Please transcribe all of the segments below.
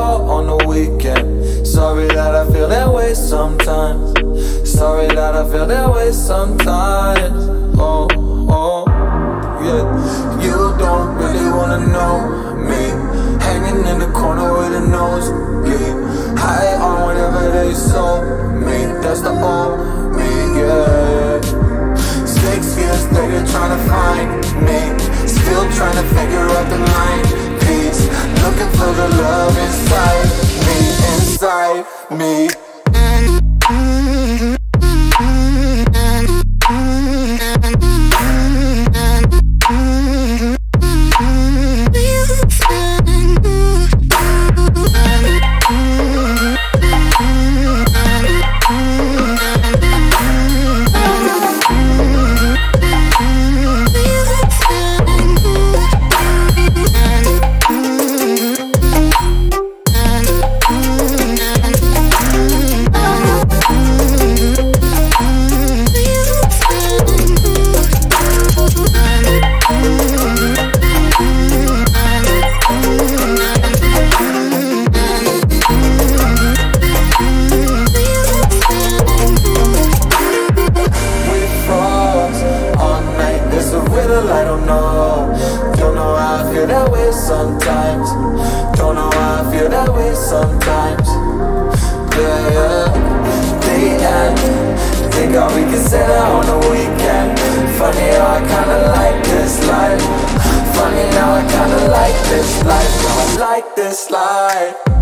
all on the weekend. Sorry that I feel that way sometimes. Sorry that I feel that way sometimes. Oh, oh, yeah. You don't really wanna know me. Hanging in the corner with a nose bleed. High on whatever they sold me. That's the old me, yeah. Me. Don't know. Don't know how I feel that way sometimes. Don't know how I feel that way sometimes. Yeah, yeah. The end. Think all we can say that on the weekend. Funny how I kinda like this life. Funny now I kinda like this life. I like this life.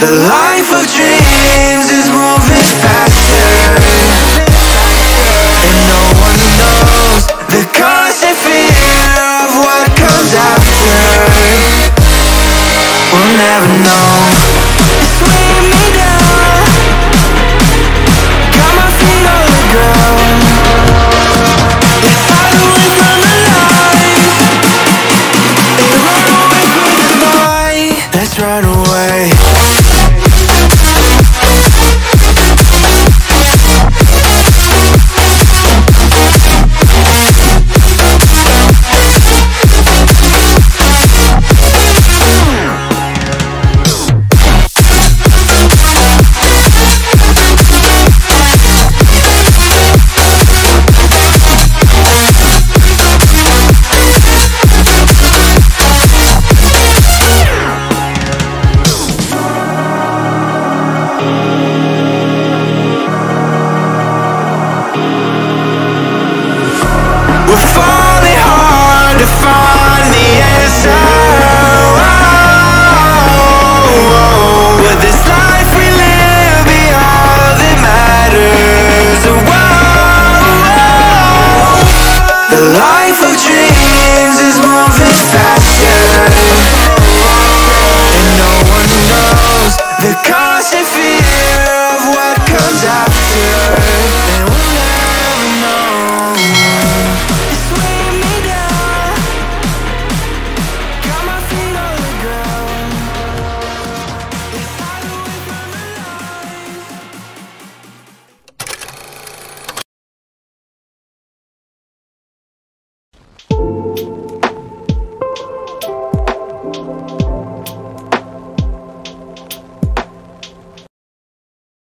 The life of dreams is moving faster, and no one knows the constant fear of what comes after. We'll never know. Swing me down. Got my feet on the ground. Let's run away. The life of dreams is moving faster. And no one knows the fear Thank